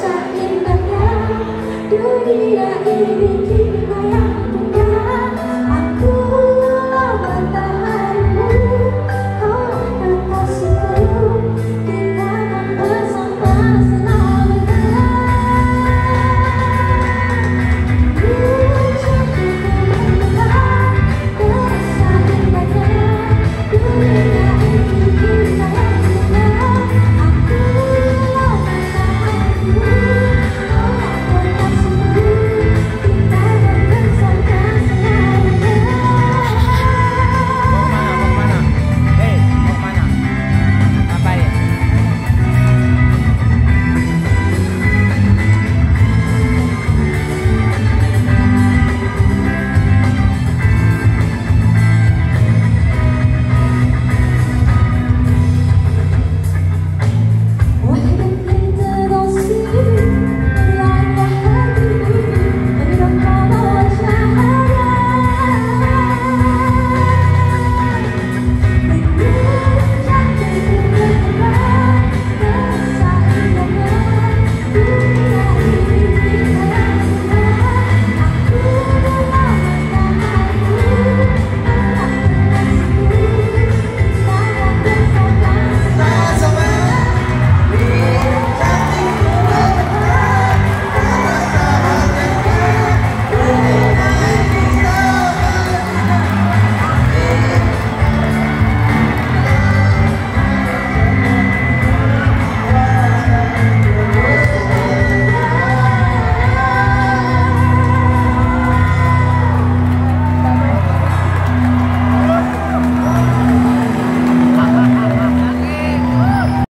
Susah indahnya dunia ini kita yang